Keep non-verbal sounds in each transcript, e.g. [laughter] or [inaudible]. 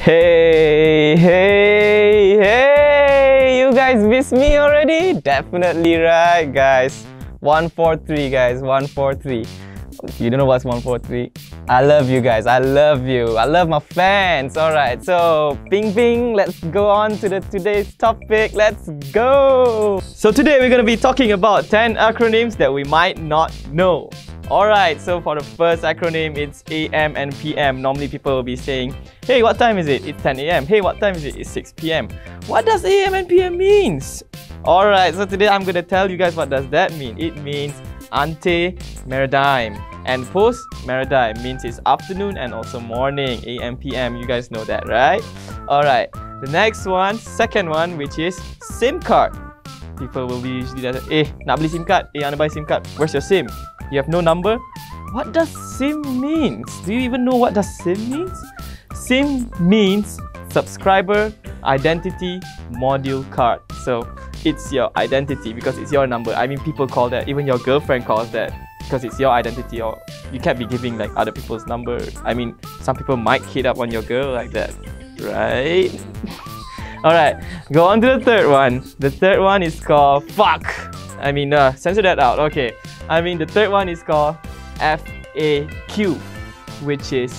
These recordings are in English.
Hey, hey, hey! You guys miss me already? Definitely right, guys. 143, guys. 143. You don't know what's 143? I love you guys. I love you. I love my fans. Alright, so ping ping, let's go on to the today's topic. Let's go! So today we're gonna be talking about 10 acronyms that we might not know. Alright, so for the first acronym, it's AM and PM. Normally people will be saying, Hey, what time is it? It's 10 AM. Hey, what time is it? It's 6 PM. What does AM and PM means? Alright, so today I'm gonna tell you guys what does that mean. It means ante meridiem and post meridiem means it's afternoon and also morning, AM, PM. You guys know that, right? Alright, the next one, second one, which is SIM card. People will be usually that, eh, nak beli SIM card? Eh, I buy SIM card. Where's your SIM? You have no number? What does SIM means? Do you even know what does SIM means? SIM means subscriber identity module card. So it's your identity because it's your number. I mean, people call that, even your girlfriend calls that because it's your identity or you can't be giving like other people's number. I mean, some people might hit up on your girl like that, right? [laughs] Alright, go on to the third one. The third one is called fuck. I mean, uh, censor that out. Okay. I mean, the third one is called FAQ, which is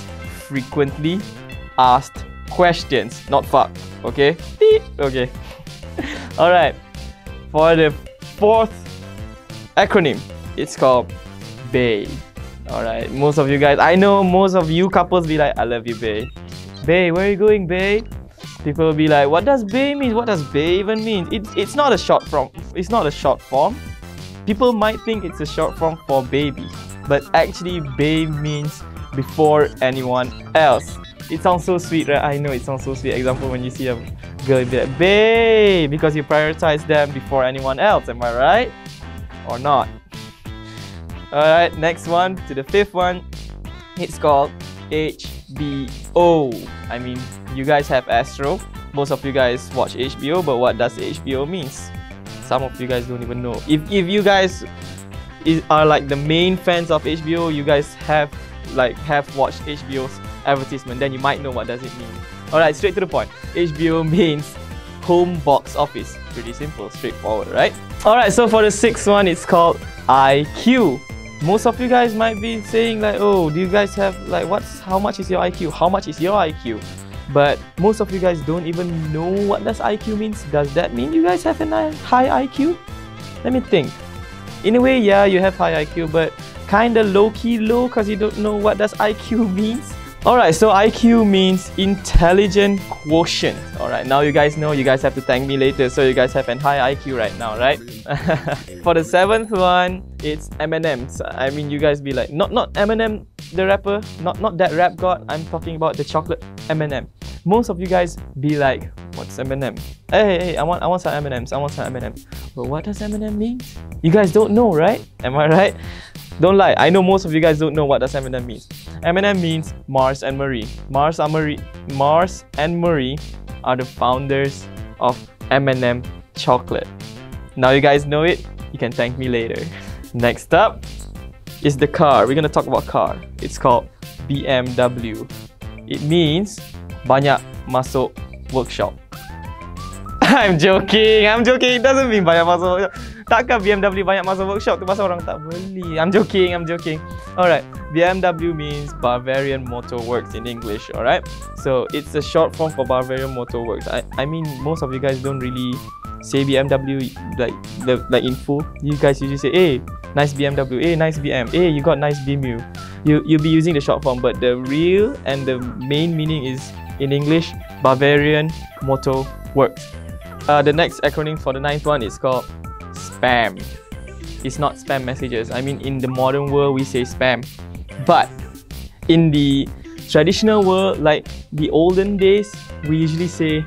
frequently asked questions, not fuck. Okay? Okay. [laughs] Alright. For the fourth acronym, it's called BAE. Alright, most of you guys, I know most of you couples be like, I love you, BAE. BAE, where are you going, BAE? People will be like, what does BAE mean? What does BAE even mean? It, it's not a short form. It's not a short form. People might think it's a short form for baby, but actually BAE means before anyone else. It sounds so sweet, right? I know it sounds so sweet. Example, when you see a girl be like, BAE, because you prioritize them before anyone else. Am I right? Or not? Alright, next one to the fifth one. It's called HBO. I mean, you guys have Astro. Most of you guys watch HBO, but what does HBO means? Some of you guys don't even know. If, if you guys is, are like the main fans of HBO, you guys have like have watched HBO's advertisement, then you might know what does it mean. Alright, straight to the point. HBO [laughs] means home box office. Pretty simple, straightforward, right? Alright, so for the sixth one, it's called IQ most of you guys might be saying like oh do you guys have like what's how much is your IQ how much is your IQ but most of you guys don't even know what does IQ means. Does that mean you guys have a high IQ let me think. In a way yeah you have high IQ but kinda low-key low because you don't know what does IQ [laughs] means Alright, so IQ means intelligent quotient. Alright, now you guys know, you guys have to thank me later, so you guys have an high IQ right now, right? [laughs] For the seventh one, it's M&M's. I mean, you guys be like, not not Eminem the rapper, not not that rap god. I'm talking about the chocolate M&M. Most of you guys be like, what's M&M? Hey, hey, hey, I want I want some M&M's. I want some M&M's. But what does M&M mean? You guys don't know, right? Am I right? Don't lie, I know most of you guys don't know what does M&M means. M&M means Mars and Marie. Mars, and Marie, Mars and Marie are the founders of M&M chocolate. Now you guys know it, you can thank me later. Next up is the car. We're gonna talk about car. It's called BMW. It means banyak masuk workshop. [laughs] I'm joking, I'm joking. It doesn't mean banyak masuk workshop. Takkan BMW banyak masuk workshop tu pasal orang tak beli. I'm joking, I'm joking. Alright, BMW means Bavarian Motor Works in English, alright? So it's a short form for Bavarian Motor Works. I, I mean, most of you guys don't really say BMW like like in full. You guys usually say, hey, nice BMW, hey, nice BM, hey, you got nice BMW. You, you'll be using the short form, but the real and the main meaning is in English, Bavarian Motor Works. Uh, the next acronym for the ninth one is called spam. It's not spam messages. I mean, in the modern world, we say spam. But in the traditional world, like the olden days, we usually say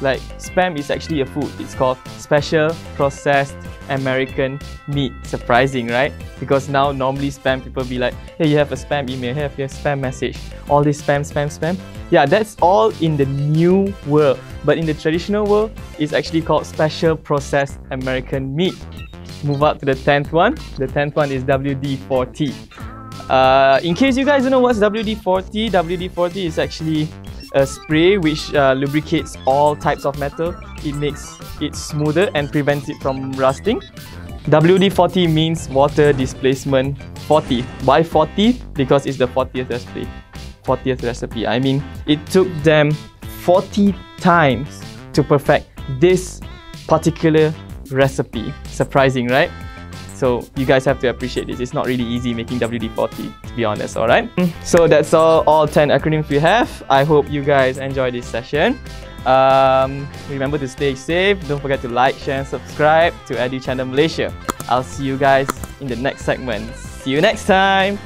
like spam is actually a food. It's called special processed American meat. Surprising, right? Because now normally spam people be like, hey, you have a spam email, hey, you have a spam message. All this spam, spam, spam. Yeah, that's all in the new world. But in the traditional world, it's actually called special processed American meat. Move up to the 10th one. The 10th one is WD-40. Uh, in case you guys don't know what's WD-40, WD-40 is actually a spray which uh, lubricates all types of metal. It makes it smoother and prevents it from rusting. WD-40 means water displacement 40. Why 40? Because it's the 40th recipe. 40th recipe. I mean, it took them 40 times to perfect this particular recipe. Surprising, right? So you guys have to appreciate this. It's not really easy making WD-40, to be honest, alright? So that's all, all 10 acronyms we have. I hope you guys enjoy this session. Um, remember to stay safe. Don't forget to like, share and subscribe to Edu Channel Malaysia. I'll see you guys in the next segment. See you next time.